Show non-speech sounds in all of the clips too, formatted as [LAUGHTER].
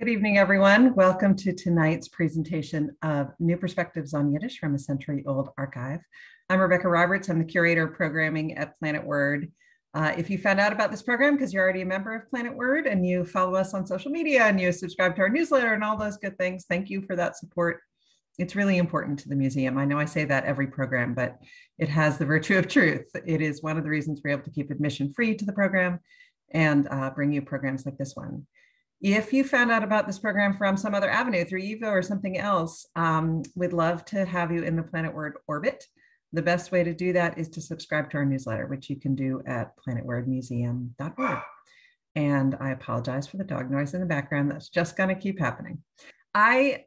Good evening, everyone. Welcome to tonight's presentation of New Perspectives on Yiddish from a Century Old Archive. I'm Rebecca Roberts. I'm the curator of programming at Planet Word. Uh, if you found out about this program because you're already a member of Planet Word and you follow us on social media and you subscribe to our newsletter and all those good things, thank you for that support. It's really important to the museum. I know I say that every program, but it has the virtue of truth. It is one of the reasons we're able to keep admission free to the program and uh, bring you programs like this one. If you found out about this program from some other avenue through YIVO or something else, um, we'd love to have you in the Planet Word orbit. The best way to do that is to subscribe to our newsletter, which you can do at planetwordmuseum.org. And I apologize for the dog noise in the background. That's just going to keep happening. I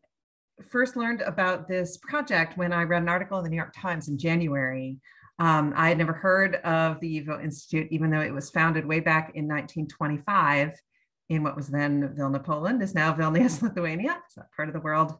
first learned about this project when I read an article in the New York Times in January. Um, I had never heard of the YIVO Institute, even though it was founded way back in 1925 in what was then Vilna, Poland, is now Vilnius, [LAUGHS] Lithuania. So that part of the world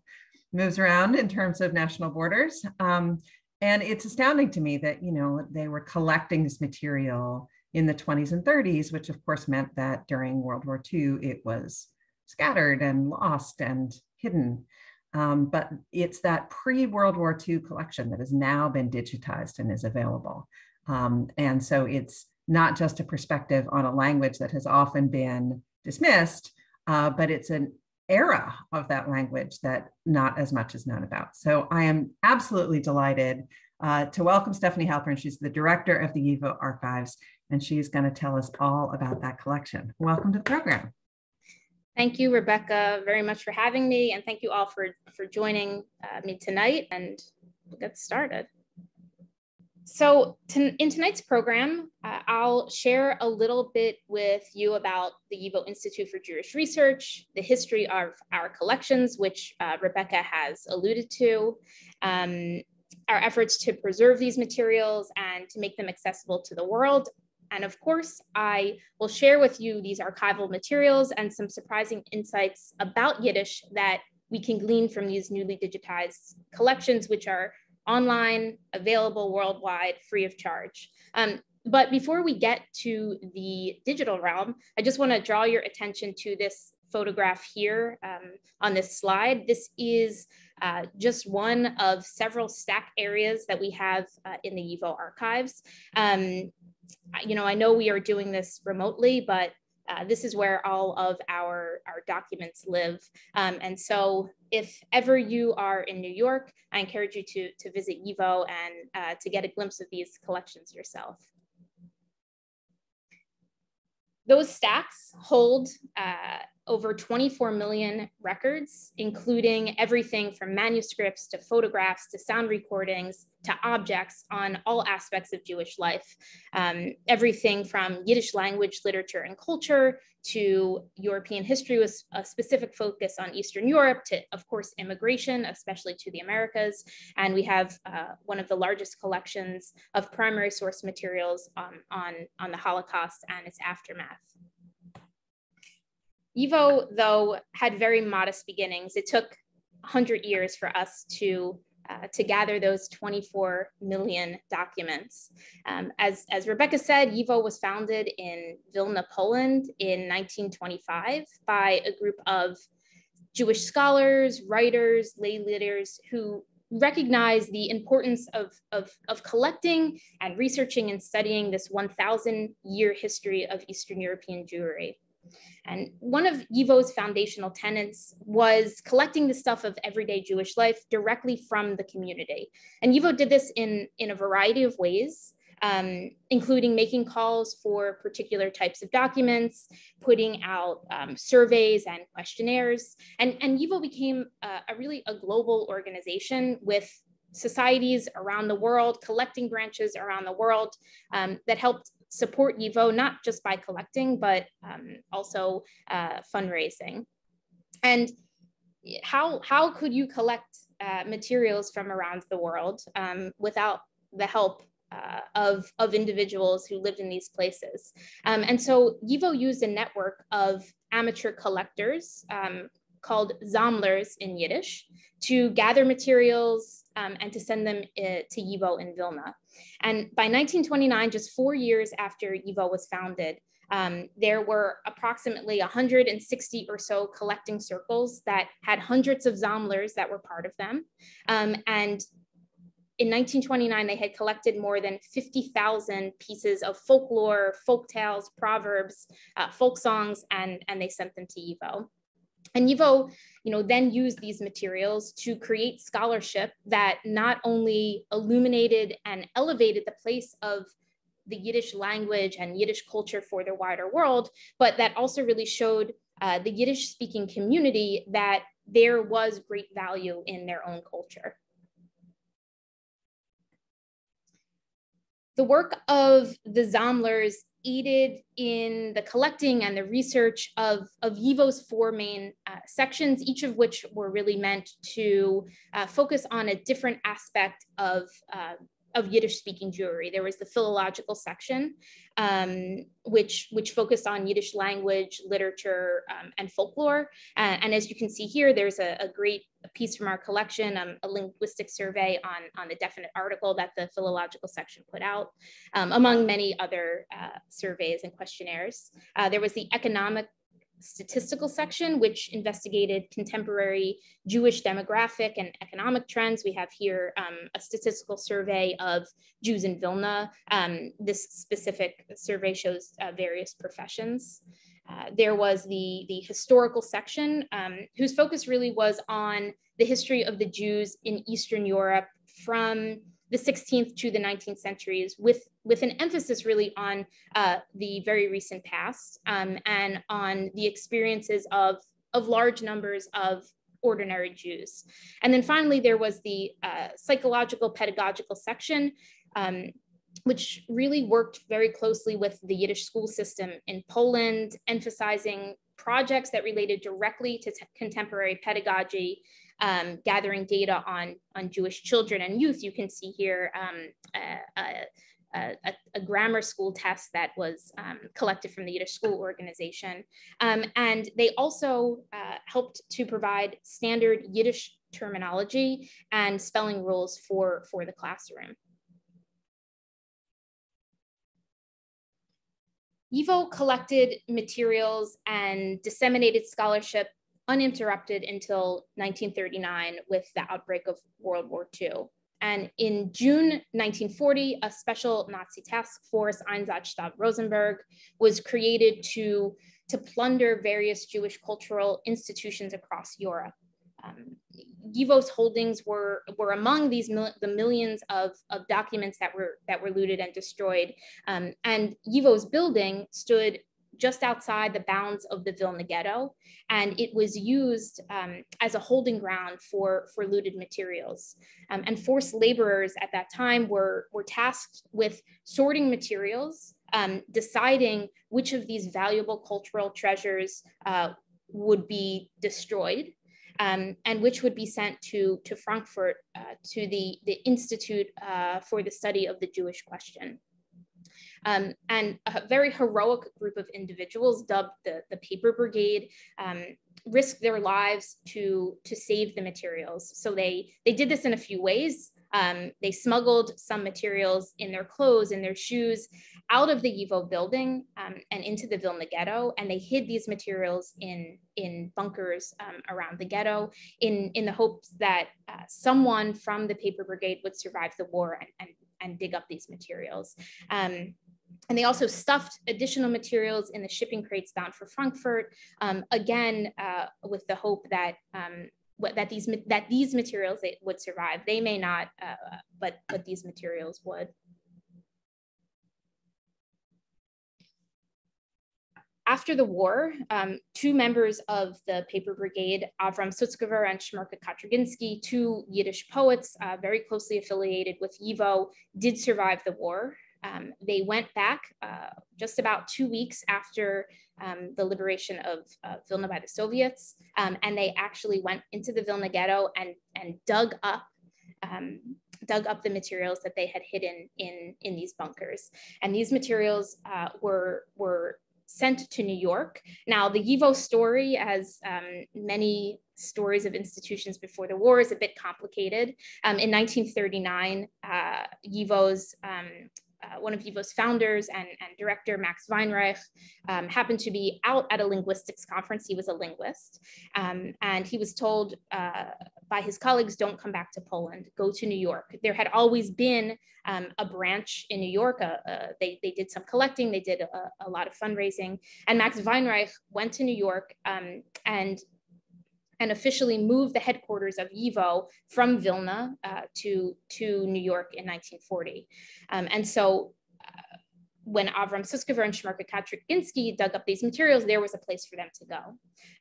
moves around in terms of national borders. Um, and it's astounding to me that, you know, they were collecting this material in the 20s and 30s, which of course meant that during World War II, it was scattered and lost and hidden. Um, but it's that pre-World War II collection that has now been digitized and is available. Um, and so it's not just a perspective on a language that has often been dismissed, uh, but it's an era of that language that not as much is known about. So I am absolutely delighted uh, to welcome Stefanie Halpern. She's the director of the YIVO Archives, and she's going to tell us all about that collection. Welcome to the program. Thank you, Rebecca, very much for having me, and thank you all for, for joining uh, me tonight, and we'll get started. So in tonight's program, uh, I'll share a little bit with you about the YIVO Institute for Jewish Research, the history of our collections, which uh, Rebecca has alluded to, um, our efforts to preserve these materials and to make them accessible to the world. And of course, I will share with you these archival materials and some surprising insights about Yiddish that we can glean from these newly digitized collections, which are online, available worldwide, free of charge. Um, but before we get to the digital realm, I just want to draw your attention to this photograph here um, on this slide. This is uh, just one of several stack areas that we have uh, in the YIVO archives. Um, you know, I know we are doing this remotely, but uh, this is where all of our, our documents live. Um, and so if ever you are in New York, I encourage you to, to visit YIVO and uh, to get a glimpse of these collections yourself. Those stacks hold uh, over 24 million records, including everything from manuscripts to photographs to sound recordings to objects on all aspects of Jewish life. Um, everything from Yiddish language, literature, and culture to European history with a specific focus on Eastern Europe to, of course, immigration, especially to the Americas. And we have uh, one of the largest collections of primary source materials um, on, on the Holocaust and its aftermath. YIVO, though, had very modest beginnings. It took 100 years for us to uh, to gather those 24 million documents. Um, as, as Rebecca said, YIVO was founded in Vilna, Poland in 1925 by a group of Jewish scholars, writers, lay leaders who recognized the importance of, of, of collecting and researching and studying this 1,000 year history of Eastern European Jewry. And one of YIVO's foundational tenets was collecting the stuff of everyday Jewish life directly from the community. And YIVO did this in, in a variety of ways, um, including making calls for particular types of documents, putting out um, surveys and questionnaires. And, and YIVO became a, a really a global organization with societies around the world, collecting branches around the world um, that helped support YIVO, not just by collecting, but um, also uh, fundraising. And how, how could you collect uh, materials from around the world um, without the help uh, of, of individuals who lived in these places. Um, and so YIVO used a network of amateur collectors um, called Zamlers in Yiddish to gather materials um, and to send them uh, to YIVO in Vilna. And by 1929, just four years after YIVO was founded, um, there were approximately 160 or so collecting circles that had hundreds of Zamlers that were part of them. Um, and in 1929, they had collected more than 50,000 pieces of folklore, folk tales, proverbs, uh, folk songs, and, and they sent them to YIVO. And YIVO, you know, then used these materials to create scholarship that not only illuminated and elevated the place of the Yiddish language and Yiddish culture for the wider world, but that also really showed uh, the Yiddish speaking community that there was great value in their own culture. The work of the Zamlers aided in the collecting and the research of, of YIVO's four main uh, sections, each of which were really meant to uh, focus on a different aspect of uh, of Yiddish speaking Jewry. There was the philological section, um, which, which focused on Yiddish language, literature, um, and folklore. Uh, and as you can see here, there's a, a great piece from our collection, um, a linguistic survey on, on the definite article that the philological section put out, um, among many other uh, surveys and questionnaires. Uh, there was the economic statistical section, which investigated contemporary Jewish demographic and economic trends. We have here um, a statistical survey of Jews in Vilna. Um, this specific survey shows uh, various professions. Uh, there was the, the historical section, um, whose focus really was on the history of the Jews in Eastern Europe from the 16th to the 19th centuries with, with an emphasis really on uh, the very recent past um, and on the experiences of, of large numbers of ordinary Jews. And then finally, there was the uh, psychological pedagogical section, um, which really worked very closely with the Yiddish school system in Poland, emphasizing projects that related directly to contemporary pedagogy um, gathering data on, on Jewish children and youth. You can see here um, a, a, a, grammar school test that was um, collected from the Yiddish School Organization. Um, and they also uh, helped to provide standard Yiddish terminology and spelling rules for, for the classroom. YIVO collected materials and disseminated scholarship uninterrupted until 1939 with the outbreak of World War II. And in June 1940, a special Nazi task force, Einsatzstab Rosenberg, was created to, to plunder various Jewish cultural institutions across Europe. Um, YIVO's holdings were, were among these mil the millions of, of documents that were, that were looted and destroyed. Um, and YIVO's building stood just outside the bounds of the Vilna ghetto, and it was used um, as a holding ground for, for looted materials. Um, and forced laborers at that time were, were tasked with sorting materials, um, deciding which of these valuable cultural treasures uh, would be destroyed. Um, and which would be sent to, to Frankfurt uh, to the, the Institute uh, for the Study of the Jewish Question. Um, and a very heroic group of individuals dubbed the, the Paper Brigade um, risked their lives to, to save the materials. So they, they did this in a few ways. Um, they smuggled some materials in their clothes, in their shoes, out of the YIVO building um, and into the Vilna ghetto, and they hid these materials in, in bunkers um, around the ghetto in, in the hopes that uh, someone from the Paper Brigade would survive the war and, and, and dig up these materials. And they also stuffed additional materials in the shipping crates bound for Frankfurt, um, again, uh, with the hope that um, that these that these materials would survive. They may not, uh, but but these materials would. After the war, um, two members of the paper brigade, Avram Sutzkever and Shmerke Kaczerginski, two Yiddish poets uh, very closely affiliated with YIVO, did survive the war. Um, they went back uh, just about two weeks after um, the liberation of uh, Vilna by the Soviets, um, and they actually went into the Vilna ghetto and, and dug up um, dug up the materials that they had hidden in, in these bunkers. And these materials uh, were, were sent to New York. Now, the YIVO story, as um, many stories of institutions before the war is a bit complicated. Um, in 1939, uh, YIVO's um, uh, one of YIVO's founders and, and director, Max Weinreich, um, happened to be out at a linguistics conference. He was a linguist. Um, and he was told uh, by his colleagues, don't come back to Poland, go to New York. There had always been um, a branch in New York. Uh, uh they, they did some collecting, they did a, a, lot of fundraising. And Max Weinreich went to New York um, and and officially moved the headquarters of YIVO from Vilna uh, to, to New York in 1940. Um, and so uh, when Avram Sutzkever and Shmerke Kaczerginski dug up these materials, there was a place for them to go.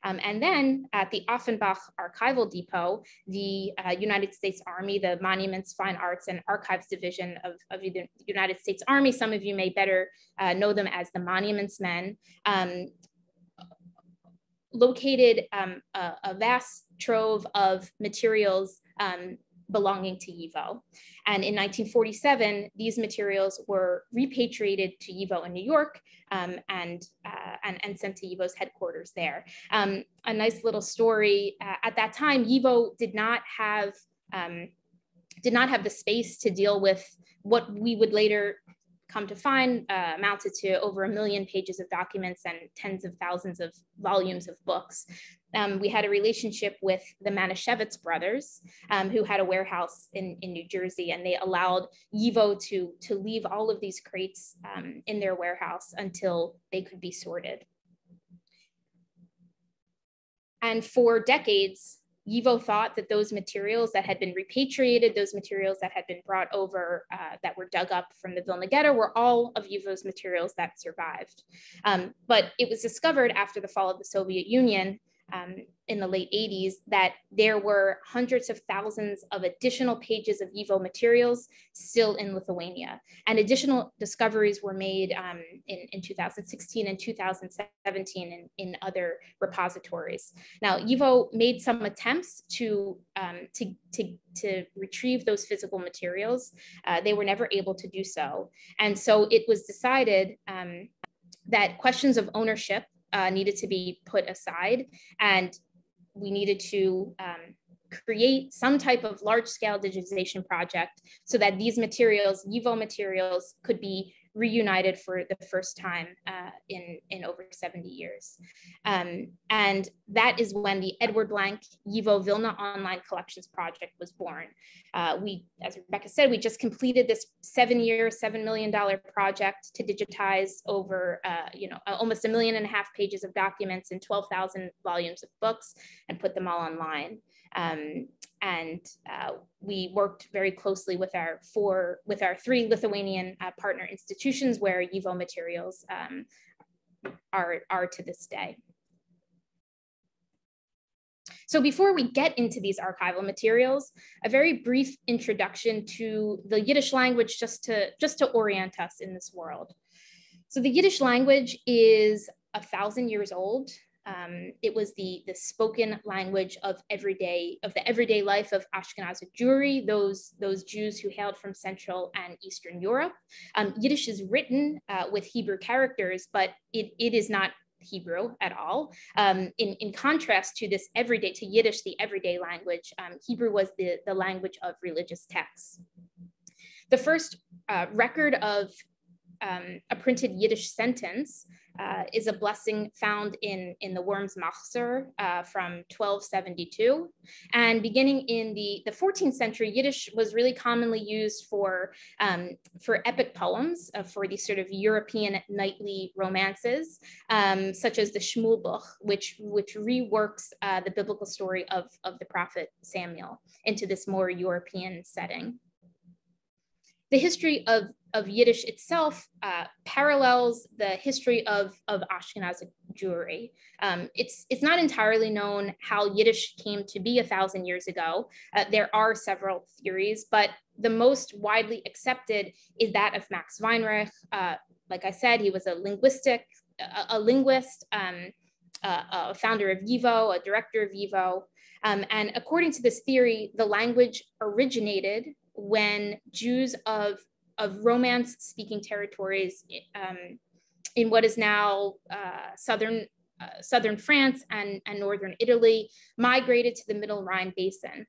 Um, and then at the Offenbach Archival Depot, the uh, United States Army, the Monuments, Fine Arts, and Archives Division of, of the United States Army, some of you may better uh, know them as the Monuments Men, um, located um, a, a, vast trove of materials um, belonging to YIVO. And in 1947, these materials were repatriated to YIVO in New York um, and, uh, and, and, sent to YIVO's headquarters there. Um, a nice little story, uh, at that time, YIVO did not have um, did not have the space to deal with what we would later come to find uh, amounted to over a million pages of documents and tens of thousands of volumes of books. Um, we had a relationship with the Manischewitz brothers, um, who had a warehouse in, in New Jersey, and they allowed YIVO to, to leave all of these crates um, in their warehouse until they could be sorted. And for decades, YIVO thought that those materials that had been repatriated, those materials that had been brought over, uh, that were dug up from the Vilna Ghetto, were all of YIVO's materials that survived. Um, but it was discovered after the fall of the Soviet Union um, in the late 80s that there were hundreds of thousands of additional pages of YIVO materials still in Lithuania. And additional discoveries were made um, in, in 2016 and 2017 in, in other repositories. Now, YIVO made some attempts to, um, to, to, to retrieve those physical materials. Uh, they were never able to do so. And so it was decided um, that questions of ownership uh, needed to be put aside. And we needed to um, create some type of large scale digitization project so that these materials, YIVO materials, could be reunited for the first time uh, in, in over 70 years. Um, and that is when the Edward Blank YIVO Vilna Online Collections Project was born. Uh, we, as Rebecca said, we just completed this seven year, $7 million project to digitize over, uh, you know, almost a million and a half pages of documents and 12,000 volumes of books and put them all online. Um, and uh, we worked very closely with our four, with our three Lithuanian uh, partner institutions where YIVO materials um, are, are to this day. So before we get into these archival materials, a very brief introduction to the Yiddish language just to, just to orient us in this world. So the Yiddish language is a thousand years old. Um, it was the, the spoken language of everyday of the everyday life of Ashkenazic Jewry, those, those Jews who hailed from Central and Eastern Europe. Um, Yiddish is written uh, with Hebrew characters, but it, it is not Hebrew at all. Um, in, in contrast to this everyday, to Yiddish, the everyday language, um, Hebrew was the, the language of religious texts. The first uh, record of um, a printed Yiddish sentence uh, is a blessing found in, in the Worms Machzor uh, from 1272. And beginning in the, the 14th century, Yiddish was really commonly used for, um, for epic poems, uh, for these sort of European knightly romances, um, such as the Shmuel which, which reworks uh, the biblical story of, of the prophet Samuel into this more European setting the history of, of Yiddish itself uh, parallels the history of, of Ashkenazic Jewry. Um, it's, it's not entirely known how Yiddish came to be a thousand years ago. Uh, there are several theories, but the most widely accepted is that of Max Weinreich. Uh, like I said, he was a linguistic, a, a linguist, um, a founder of YIVO, a director of YIVO. Um, and according to this theory, the language originated when Jews of, of Romance speaking territories um, in what is now uh, southern uh, southern France and, and northern Italy migrated to the Middle Rhine Basin.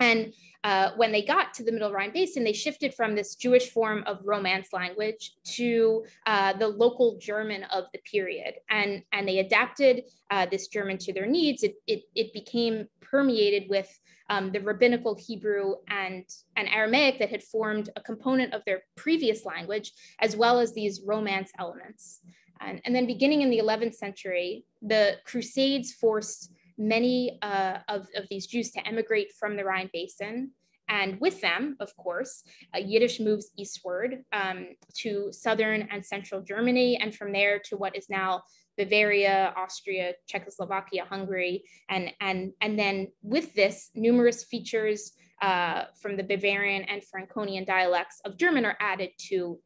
And uh, when they got to the Middle Rhine Basin, they shifted from this Jewish form of Romance language to uh, the local German of the period. And, and they adapted uh, this German to their needs. It, it, it became permeated with um, the rabbinical Hebrew and, and Aramaic that had formed a component of their previous language, as well as these Romance elements. And, and then beginning in the 11th century, the Crusades forced many uh, of, of these Jews to emigrate from the Rhine Basin. And with them, of course, uh, Yiddish moves eastward um, to southern and central Germany, and from there to what is now Bavaria, Austria, Czechoslovakia, Hungary, and, and, and then with this, numerous features uh, from the Bavarian and Franconian dialects of German are added to,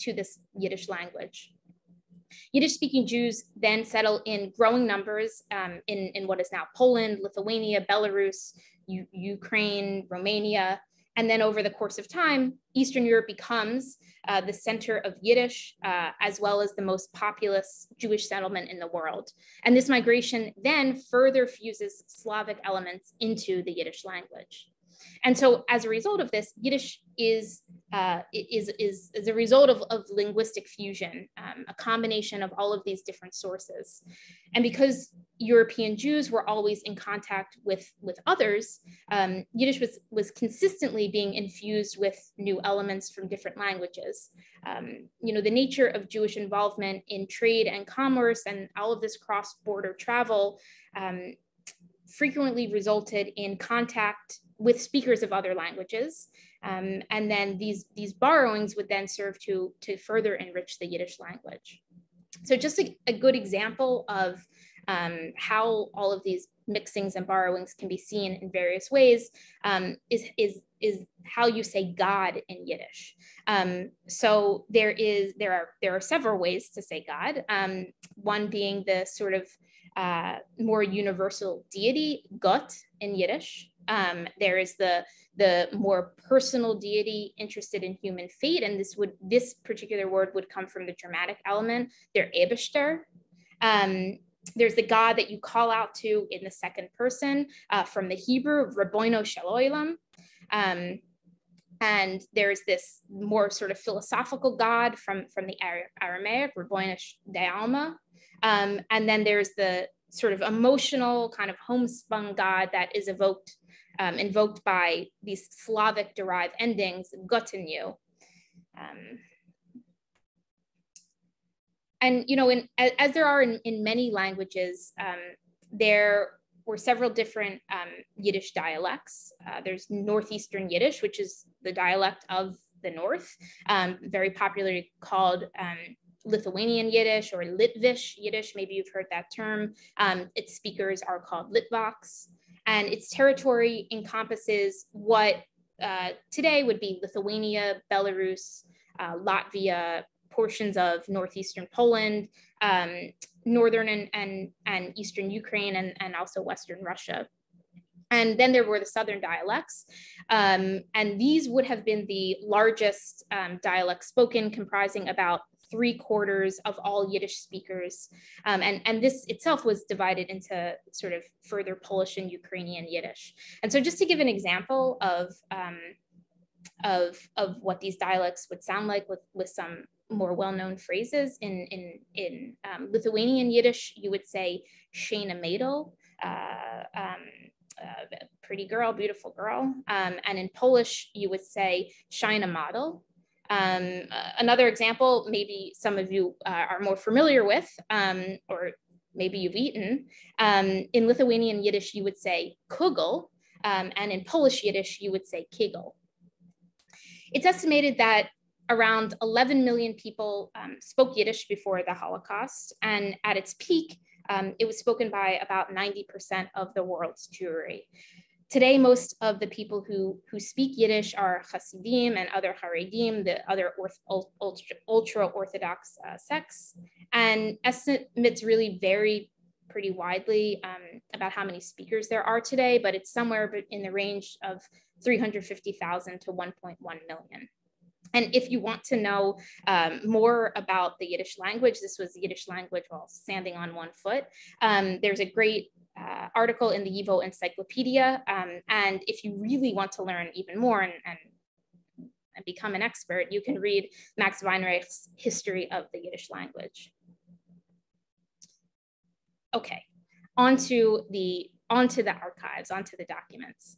to this Yiddish language. Yiddish speaking Jews then settle in growing numbers um, in, in what is now Poland, Lithuania, Belarus, U Ukraine, Romania. And then over the course of time, Eastern Europe becomes uh, the center of Yiddish, uh, as well as the most populous Jewish settlement in the world. And this migration then further fuses Slavic elements into the Yiddish language. And so as a result of this, Yiddish is, uh, is, is, is a result of, of linguistic fusion, um, a combination of all of these different sources. And because European Jews were always in contact with, with others, um, Yiddish was, was consistently being infused with new elements from different languages. Um, you know, the nature of Jewish involvement in trade and commerce and all of this cross-border travel um, frequently resulted in contact with speakers of other languages. Um, and then these, these borrowings would then serve to, to further enrich the Yiddish language. So just a, a good example of um, how all of these mixings and borrowings can be seen in various ways um, is, is, is how you say God in Yiddish. Um, so there is there are there are several ways to say God. Um, one being the sort of uh, more universal deity, Gott in Yiddish. Um, there is the the more personal deity interested in human fate, and this would this particular word would come from the dramatic element. Ebishter. Um, there's the God that you call out to in the second person uh, from the Hebrew, Rabboino Shaloilam. Um, and there's this more sort of philosophical God from, from the Aramaic, Rabboino Dealma. Um, and then there's the sort of emotional kind of homespun God that is evoked um, invoked by these Slavic derived endings, Gotenu. Um, and you know, in, as, as there are in, in many languages, um, there were several different um, Yiddish dialects. Uh, there's Northeastern Yiddish, which is the dialect of the North, um, very popularly called um, Lithuanian Yiddish or Litvish Yiddish. Maybe you've heard that term. Um, its speakers are called Litvaks and its territory encompasses what uh, today would be Lithuania, Belarus, uh, Latvia, portions of northeastern Poland, um, northern and, and, and eastern Ukraine, and, and also western Russia. And then there were the southern dialects. Um, and these would have been the largest um, dialects spoken, comprising about three quarters of all Yiddish speakers. Um, and, and this itself was divided into sort of further Polish and Ukrainian Yiddish. And so just to give an example of, um, of, of what these dialects would sound like with, with some more well-known phrases in, in, in um, Lithuanian Yiddish, you would say Shana Madel, uh, um, uh, pretty girl, beautiful girl. Um, and in Polish, you would say Shina model. Um, another example, maybe some of you uh, are more familiar with, um, or maybe you've eaten. Um, in Lithuanian Yiddish, you would say kugel, um, and in Polish Yiddish, you would say kigel. It's estimated that around 11 million people um, spoke Yiddish before the Holocaust, and at its peak, um, it was spoken by about 90% of the world's Jewry. Today, most of the people who, who speak Yiddish are Hasidim and other Haredim, the other ultra, ultra Orthodox uh, sects. And estimates really vary pretty widely um, about how many speakers there are today, but it's somewhere in the range of 350,000 to 1.1 million. And if you want to know um, more about the Yiddish language, this was Yiddish language while standing on one foot. Um, there's a great uh, article in the YIVO Encyclopedia. Um, and if you really want to learn even more and, and, and become an expert, you can read Max Weinreich's History of the Yiddish Language. Okay, onto the, onto the archives, onto the documents.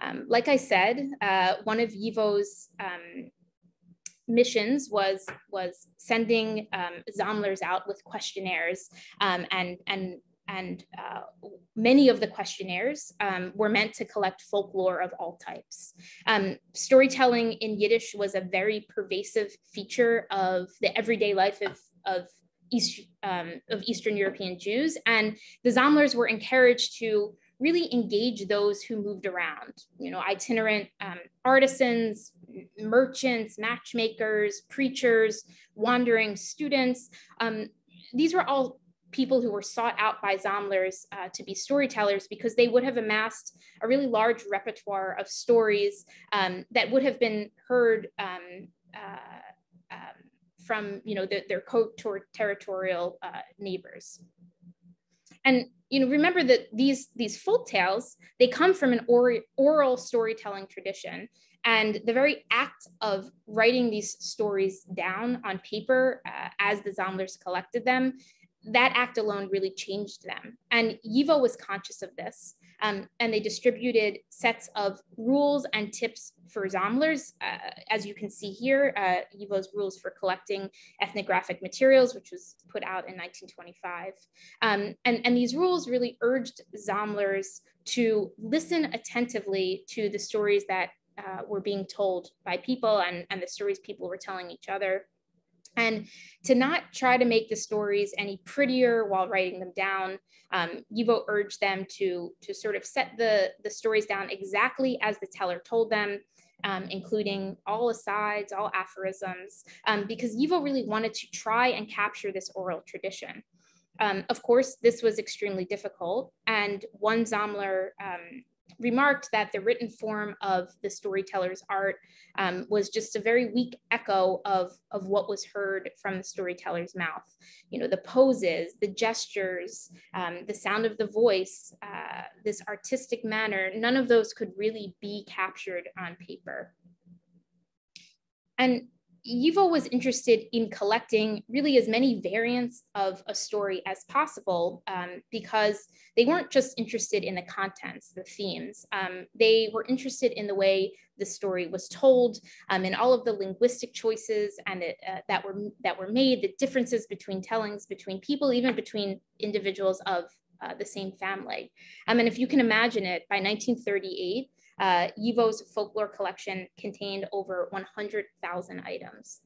Um, like I said, uh, one of YIVO's um, missions was was sending um, Zamlers out with questionnaires um, and and and uh, many of the questionnaires um, were meant to collect folklore of all types. Um, storytelling in Yiddish was a very pervasive feature of the everyday life of, of, East, um, of Eastern European Jews, and the Zamlers were encouraged to really engage those who moved around, you know, itinerant um, artisans, merchants, matchmakers, preachers, wandering students. Um, these were all people who were sought out by Zamlers uh, to be storytellers because they would have amassed a really large repertoire of stories um, that would have been heard um, uh, um, from you know, the, their co-territorial uh, neighbors. And you know, remember that these, these folk tales, they come from an or oral storytelling tradition. And the very act of writing these stories down on paper uh, as the Zamlers collected them that act alone really changed them. And YIVO was conscious of this. Um, and they distributed sets of rules and tips for Zamlers. Uh, as you can see here, uh, YIVO's rules for collecting ethnographic materials, which was put out in 1925. Um, and, and these rules really urged Zamlers to listen attentively to the stories that uh, were being told by people and, and the stories people were telling each other and to not try to make the stories any prettier while writing them down. Um, YIVO urged them to, to sort of set the, the stories down exactly as the teller told them, um, including all asides, all aphorisms, um, because YIVO really wanted to try and capture this oral tradition. Um, of course, this was extremely difficult, and one Zamler um, remarked that the written form of the storyteller's art um, was just a very weak echo of, of what was heard from the storyteller's mouth. You know, the poses, the gestures, um, the sound of the voice, uh, this artistic manner, none of those could really be captured on paper. And YIVO was interested in collecting really as many variants of a story as possible um, because they weren't just interested in the contents, the themes. Um, they were interested in the way the story was told, um, and all of the linguistic choices and it, uh, that were that were made, the differences between tellings, between people, even between individuals of uh, the same family. Um, and if you can imagine it, by 1938, uh, YIVO's folklore collection contained over 100,000 items.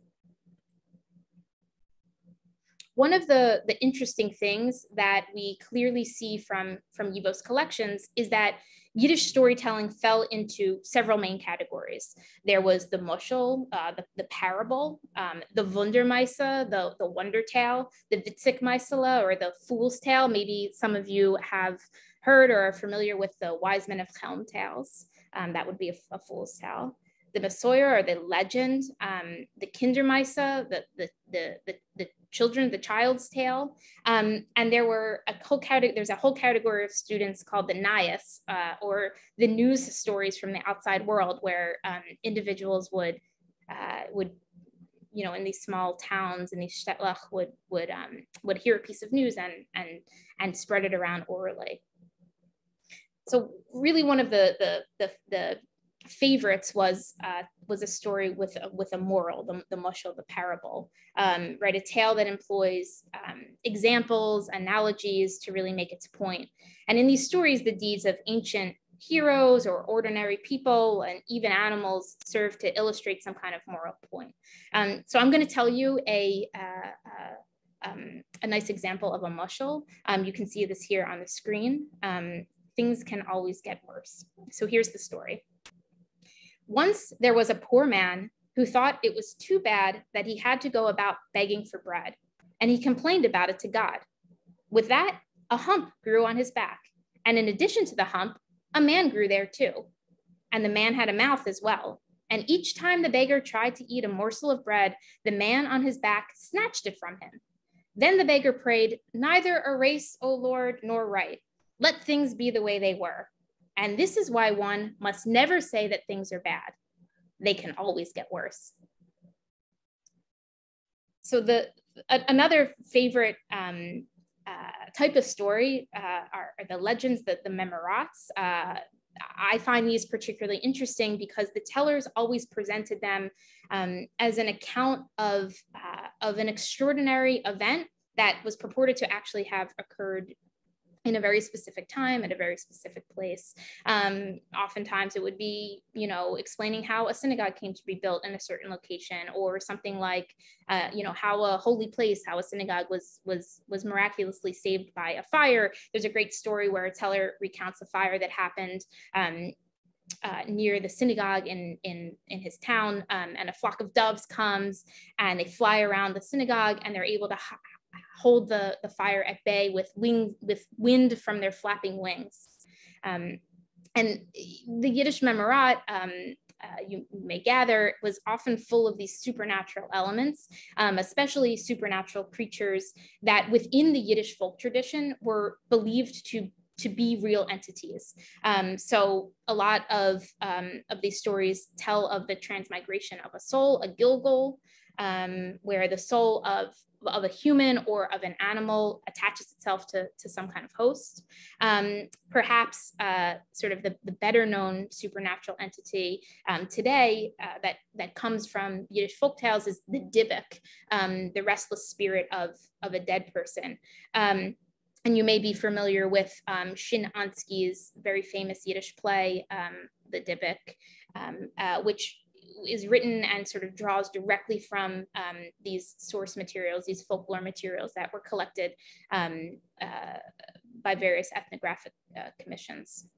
One of the, the interesting things that we clearly see from, from YIVO's collections is that Yiddish storytelling fell into several main categories. There was the mushel, uh, the, the, parable, um, the Wundermeise, the, the wonder tale, the Witzigmeisele, or the fool's tale. Maybe some of you have heard or are familiar with the wise men of Chelm tales. Um, that would be a, a fool's tale. The Besoyer or the legend, um, the Kindermeise, the, the, the, the, the children, the child's tale. Um, and there were a whole category, there's a whole category of students called the Nias, uh, or the news stories from the outside world, where um, individuals would, uh, would you know, in these small towns in these shtetl would would um, would hear a piece of news and and and spread it around orally so really one of the the the, the favorites was uh, was a story with a, with a moral, the, the mushel, the parable, um, right? A tale that employs um, examples, analogies to really make its point. And in these stories, the deeds of ancient heroes or ordinary people and even animals serve to illustrate some kind of moral point. Um, so I'm going to tell you a, uh, uh, um, a nice example of a mushel. Um, you can see this here on the screen. Things can always get worse. So here's the story. Once there was a poor man who thought it was too bad that he had to go about begging for bread, and he complained about it to God. With that, a hump grew on his back, and in addition to the hump, a man grew there too. And the man had a mouth as well. And each time the beggar tried to eat a morsel of bread, the man on his back snatched it from him. Then the beggar prayed, Neither erase, O Lord, nor write. Let things be the way they were. And this is why one must never say that things are bad. They can always get worse. So the a, another favorite um, uh, type of story uh, are, are, the legends, that the memorats. Uh, I find these particularly interesting because the tellers always presented them um, as an account of, uh, of an extraordinary event that was purported to actually have occurred in a very specific time at a very specific place. Um, oftentimes it would be, you know, explaining how a synagogue came to be built in a certain location or something like, uh, you know, how a holy place, how a synagogue was, was, was miraculously saved by a fire. There's a great story where a teller recounts a fire that happened um, uh, near the synagogue in in in his town, um, and a flock of doves comes and they fly around the synagogue and they're able to hold the, the fire at bay with wings with wind from their flapping wings. Um, and the Yiddish Memorat, um, uh, you may gather, was often full of these supernatural elements, um, especially supernatural creatures that within the Yiddish folk tradition were believed to to be real entities. Um, so a lot of, um, of these stories tell of the transmigration of a soul, a gilgul, um, where the soul of of a human or of an animal attaches itself to, to some kind of host. Um, perhaps uh, sort of the, the better known supernatural entity um, today uh, that, that comes from Yiddish folk tales is the Dybbuk, um, the restless spirit of, of a dead person. Um, and you may be familiar with um, Shin Ansky's very famous Yiddish play, um, The Dybbuk, uh, which is written and sort of draws directly from um, these source materials, these folklore materials that were collected um, uh, by various ethnographic uh, commissions.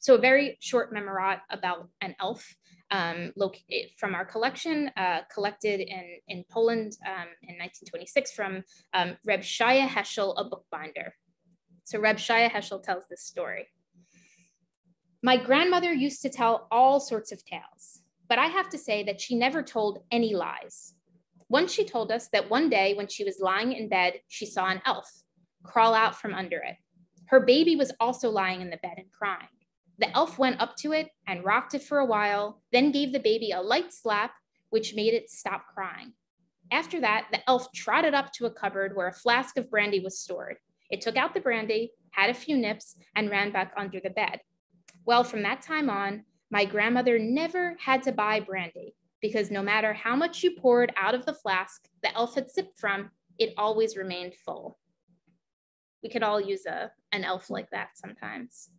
So a very short memorat about an elf um, from our collection, uh, collected in, in Poland um, in 1926 from um, Reb Shaya Heschel, a bookbinder. So Reb Shaya Heschel tells this story. My grandmother used to tell all sorts of tales but I have to say that she never told any lies. Once she told us that one day when she was lying in bed, she saw an elf crawl out from under it. Her baby was also lying in the bed and crying. The elf went up to it and rocked it for a while, then gave the baby a light slap, which made it stop crying. After that, the elf trotted up to a cupboard where a flask of brandy was stored. It took out the brandy, had a few nips, and ran back under the bed. Well, from that time on, my grandmother never had to buy brandy because no matter how much you poured out of the flask the elf had sipped from, it always remained full. We could all use a, an elf like that sometimes.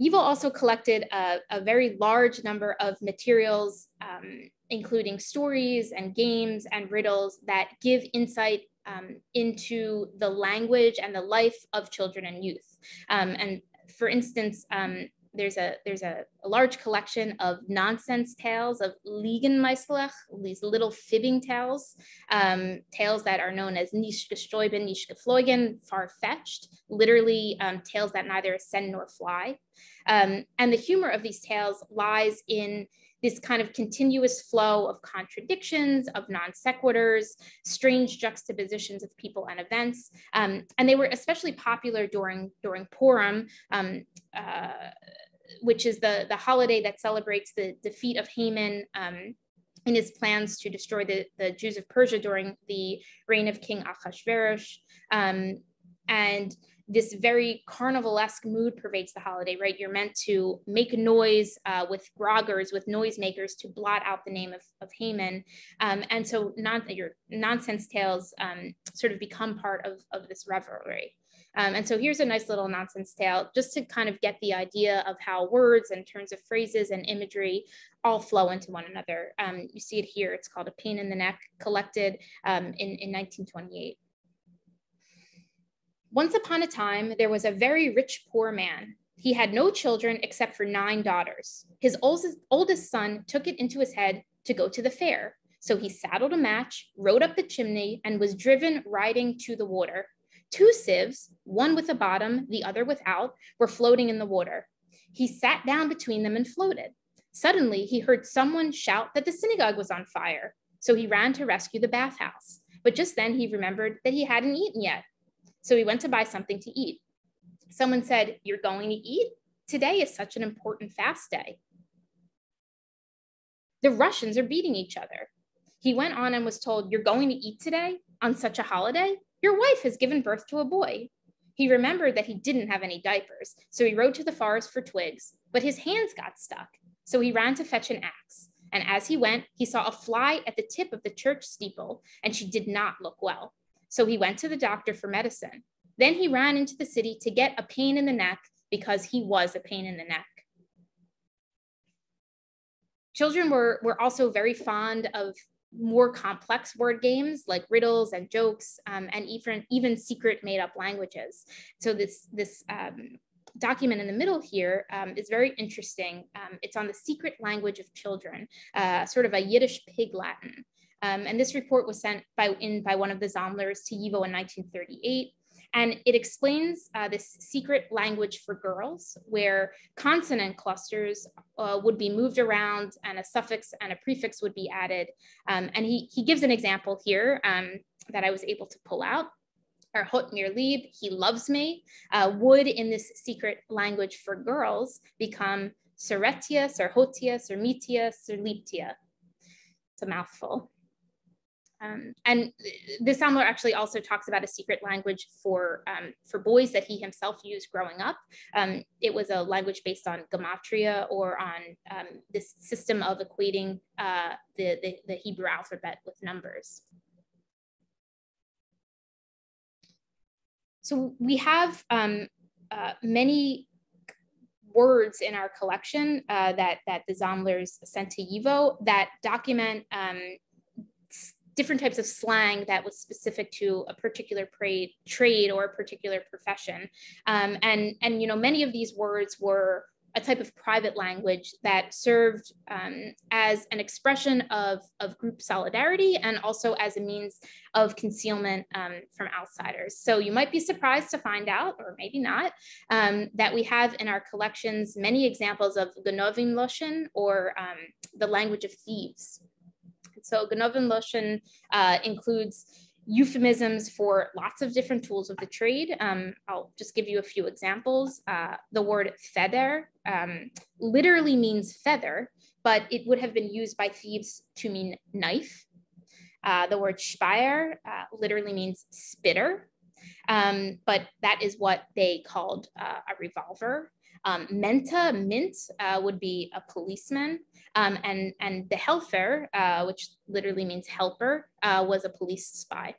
YIVO also collected a, a, very large number of materials, um, including stories and games and riddles that give insight um, into the language and the life of children and youth. Um, and for instance, um, there's a there's a, a, large collection of nonsense tales of Liegenmeislech, these little fibbing tales, um, tales that are known as nicht gestoiben, nicht geflogen, far-fetched, literally um, tales that neither ascend nor fly. Um, and the humor of these tales lies in this kind of continuous flow of contradictions, of non sequiturs, strange juxtapositions of people and events. Um, and they were especially popular during, during Purim, um, uh, which is the, the holiday that celebrates the defeat of Haman um, in his plans to destroy the, the Jews of Persia during the reign of King Achashverosh. Um, and this very carnivalesque mood pervades the holiday, right? You're meant to make noise uh, with groggers, with noisemakers to blot out the name of, of Haman. Um, and so non, your nonsense tales um, sort of become part of, of this revelry. Um, and so here's a nice little nonsense tale just to kind of get the idea of how words and turns of phrases and imagery all flow into one another. Um, you see it here. It's called A Pain in the Neck, collected um, in, in 1928. Once upon a time, there was a very rich poor man. He had no children except for nine daughters. His oldest, son took it into his head to go to the fair. So he saddled a match, rode up the chimney, and was driven riding to the water. Two sieves, one with a bottom, the other without, were floating in the water. He sat down between them and floated. Suddenly, he heard someone shout that the synagogue was on fire. So he ran to rescue the bathhouse. But just then he remembered that he hadn't eaten yet. So he went to buy something to eat. Someone said, You're going to eat? Today is such an important fast day. The Russians are beating each other. He went on and was told, You're going to eat today on such a holiday? Your wife has given birth to a boy. He remembered that he didn't have any diapers, so he rode to the forest for twigs, but his hands got stuck. So he ran to fetch an axe. And as he went, he saw a fly at the tip of the church steeple, and she did not look well. So he went to the doctor for medicine. Then he ran into the city to get a pain in the neck because he was a pain in the neck. Children were, were also very fond of more complex word games like riddles and jokes um, and even, even secret made up languages. So this, this um, document in the middle here um, is very interesting. Um, it's on the secret language of children, uh, sort of a Yiddish pig Latin. Um, and this report was sent by, in by one of the Zamlers to YIVO in 1938. And it explains uh, this secret language for girls where consonant clusters uh, would be moved around and a suffix and a prefix would be added. Um, and he, he gives an example here um, that I was able to pull out. Or Hot Mir Lieb, he loves me, uh, would in this secret language for girls become Seretia, Serhotia, Sermitia, Serliptia. It's a mouthful. Um, and the Zamler actually also talks about a secret language for, um, for boys that he himself used growing up. Um, it was a language based on gematria or on um, this system of equating uh, the, the, the, Hebrew alphabet with numbers. So we have um, uh, many words in our collection uh, that, that the Zamlers sent to YIVO that document um, different types of slang that was specific to a particular trade, trade or a particular profession. Um, and, and, you know, many of these words were a type of private language that served um, as an expression of, of group solidarity and also as a means of concealment um, from outsiders. So you might be surprised to find out, or maybe not, um, that we have in our collections many examples of Genovim Loshen or um, the language of thieves. So Genovim Loshen uh, includes euphemisms for lots of different tools of the trade. Um, I'll just give you a few examples. Uh, the word feather um, literally means feather, but it would have been used by thieves to mean knife. Uh, the word Speyer uh, literally means spitter, um, but that is what they called uh, a revolver. Um, menta, mint, uh, would be a policeman. Um, and, and the helfer, uh, which literally means helper, uh, was a police spy.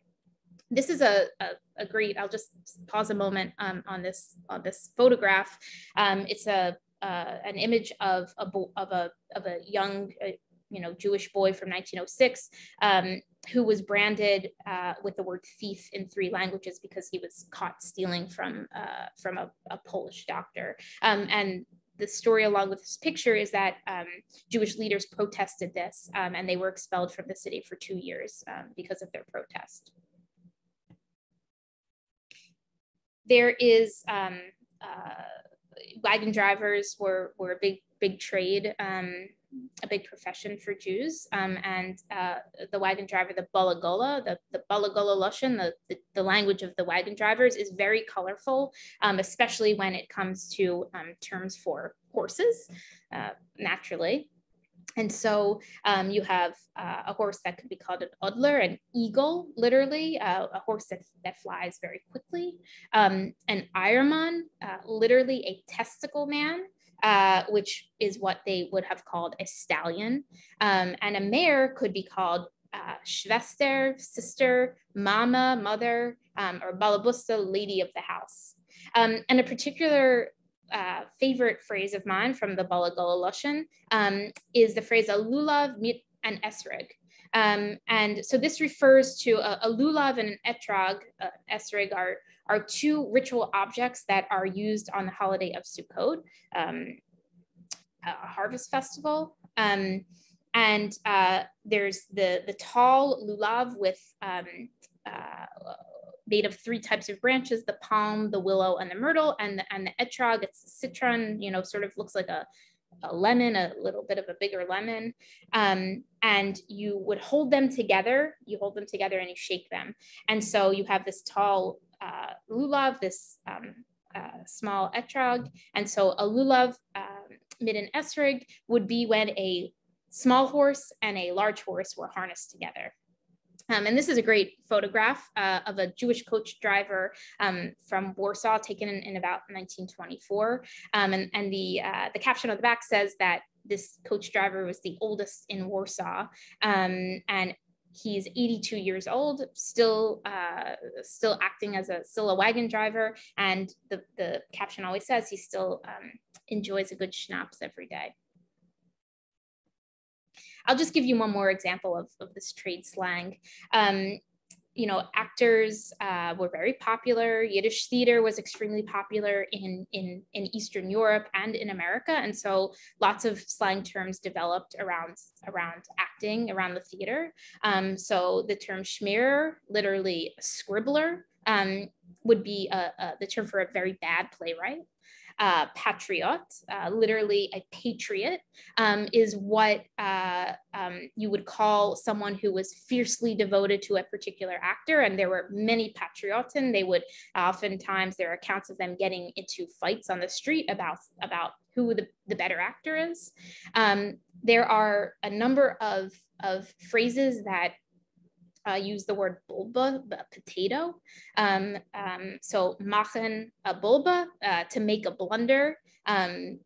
This is a, a, a great, I'll just pause a moment um, on, this, on this photograph. Um, it's a, uh, an image of a, of a, of a young uh, you know, Jewish boy from 1906 um, who was branded uh, with the word thief in three languages because he was caught stealing from, uh, from a, a, Polish doctor. Um, and the story along with this picture is that um, Jewish leaders protested this um, and they were expelled from the city for two years um, because of their protest. There is, um, uh, wagon drivers were, were a big, big trade um, a big profession for Jews. Um, and uh, the wagon driver, the Balagola, the, the Balagola Lushan, the, the, the, language of the wagon drivers is very colorful, um, especially when it comes to um, terms for horses, uh, naturally. And so um, you have uh, a horse that could be called an udler, an eagle, literally, uh, a horse that, that flies very quickly. Um, an Eiermann, uh, literally a testicle man, uh, which is what they would have called a stallion. Um, and a mare could be called uh, Schwester, sister, mama, mother, um, or balabusta, lady of the house. Um, and a particular uh, favorite phrase of mine from the Balagola Lushan um, is the phrase a lulav, mit, and esrog. Um, and so this refers to a, a lulav and an etrog, uh, esrog are are two ritual objects that are used on the holiday of Sukkot, um, a harvest festival. Um, and uh, there's the, the tall lulav with um, uh, made of three types of branches, the palm, the willow, and the myrtle, and the, and the etrog, it's the citron, you know, sort of looks like a, a lemon, a little bit of a bigger lemon. Um, and you would hold them together, you hold them together and you shake them. And so you have this tall uh, lulav, this um, uh, small etrog. And so a lulav um, midden esrig would be when a small horse and a large horse were harnessed together. Um, and this is a great photograph uh, of a Jewish coach driver um, from Warsaw taken in, in about 1924. Um, and and the, uh, the caption on the back says that this coach driver was the oldest in Warsaw. Um, and he's 82 years old, still uh, still acting as a still a wagon driver. And the, the caption always says he still um, enjoys a good schnapps every day. I'll just give you one more example of, of this trade slang. Um, you know, actors uh, were very popular. Yiddish theater was extremely popular in, in, in Eastern Europe and in America. And so lots of slang terms developed around, around acting, around the theater. Um, so the term schmear, literally scribbler, um, would be a, a, the term for a very bad playwright uh, patriot, uh, literally a patriot, um, is what uh, um, you would call someone who was fiercely devoted to a particular actor. And there were many patrioten. They would oftentimes, there are accounts of them getting into fights on the street about, about who the, the better actor is. Um, there are a number of, of phrases that uh, use the word bulba, potato. Um, um, so machen a bulba, uh, to make a blunder. Um,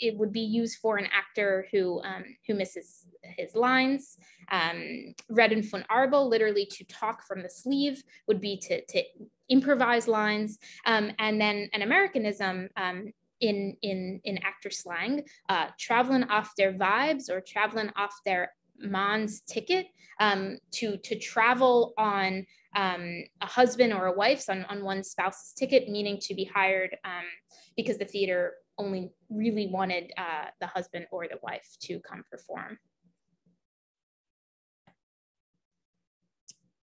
it would be used for an actor who, um, who misses his lines. Um, Reden von Arbel, literally to talk from the sleeve, would be to, to improvise lines. Um, and then an Americanism in, in, in actor slang, uh, traveling off their vibes or traveling off their Mons ticket um, to, to travel on um, a husband or a wife's on, on one spouse's ticket, meaning to be hired um, because the theater only really wanted uh, the husband or the wife to come perform.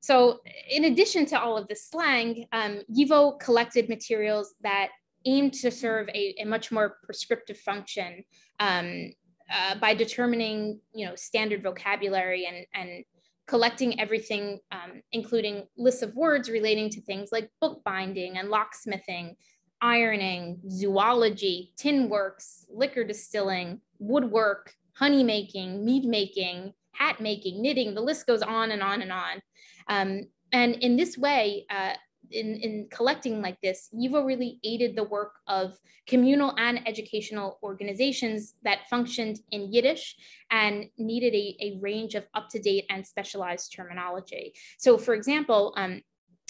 So in addition to all of the slang, um, YIVO collected materials that aimed to serve a, a much more prescriptive function um, uh, by determining, you know, standard vocabulary and, and collecting everything, um, including lists of words relating to things like bookbinding and locksmithing, ironing, zoology, tin works, liquor distilling, woodwork, honey making, mead making, hat making, knitting, the list goes on and on and on. Um, and in this way, uh, in, in collecting like this, YIVO really aided the work of communal and educational organizations that functioned in Yiddish and needed a, a range of up-to-date and specialized terminology. So for example, um,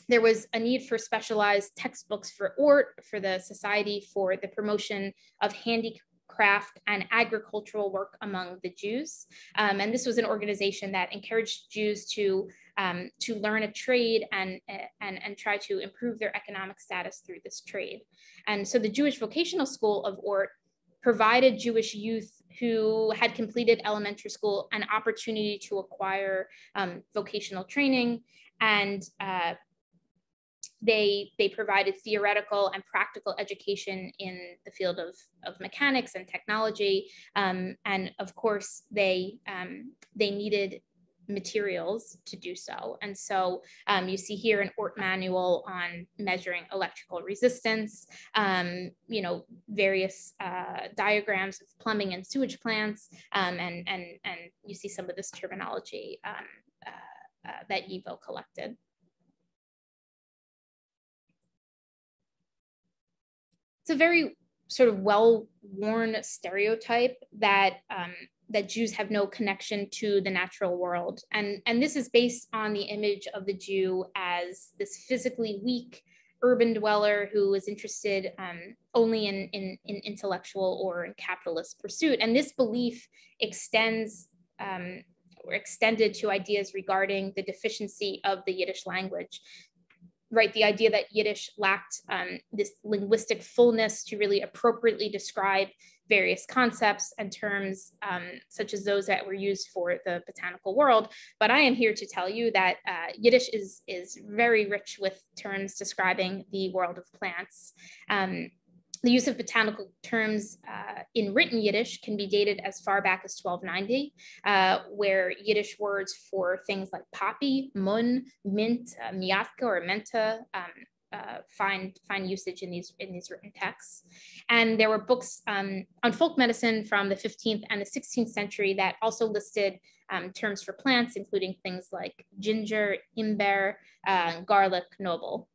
there was a need for specialized textbooks for ORT, for the Society for the Promotion of Handicraft and agricultural work among the Jews. Um, and this was an organization that encouraged Jews to um, to learn a trade and, and, and try to improve their economic status through this trade. And so the Jewish Vocational School of Ort provided Jewish youth who had completed elementary school an opportunity to acquire um, vocational training and uh, they they provided theoretical and practical education in the field of, of mechanics and technology um, and of course they um, they needed materials to do so. And so um, you see here an ORT manual on measuring electrical resistance, um, you know, various uh, diagrams of plumbing and sewage plants, um, and, and, and you see some of this terminology um, uh, uh, that YIVO collected. It's a very sort of well-worn stereotype that um, that Jews have no connection to the natural world. And, and this is based on the image of the Jew as this physically weak urban dweller who is interested um, only in, in, in, intellectual or in capitalist pursuit. And this belief extends um, or extended to ideas regarding the deficiency of the Yiddish language. Right? The idea that Yiddish lacked um, this linguistic fullness to really appropriately describe various concepts and terms um, such as those that were used for the botanical world. But I am here to tell you that uh, Yiddish is, is very rich with terms describing the world of plants. Um, the use of botanical terms uh, in written Yiddish can be dated as far back as 1290, uh, where Yiddish words for things like poppy, mun, mint, uh, miatka, or menta um, uh, find find usage in these in these written texts. And there were books um, on folk medicine from the 15th and the 16th century that also listed um, terms for plants, including things like ginger, imber, uh, garlic, noble.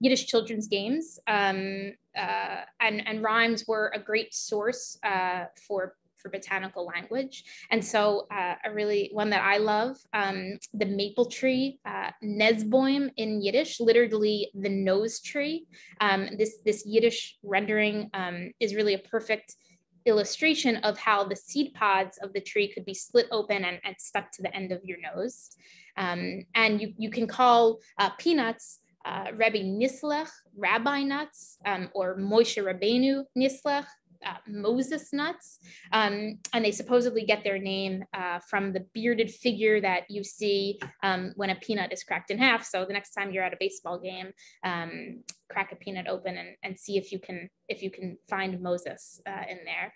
Yiddish children's games um, uh, and, and rhymes were a great source uh, for for botanical language. And so uh, a really one that I love, um, the maple tree, uh, Nesboim in Yiddish, literally the nose tree. Um, this, this Yiddish rendering um, is really a perfect illustration of how the seed pods of the tree could be split open and, and stuck to the end of your nose. Um, and you, you can call uh, peanuts uh, Rabbi Nislech, rabbi nuts, um, or Moshe Rabbeinu Nislech, uh, Moses nuts. Um, and they supposedly get their name uh, from the bearded figure that you see um, when a peanut is cracked in half. So the next time you're at a baseball game, um, crack a peanut open and, and see if you can if you can find Moses uh, in there.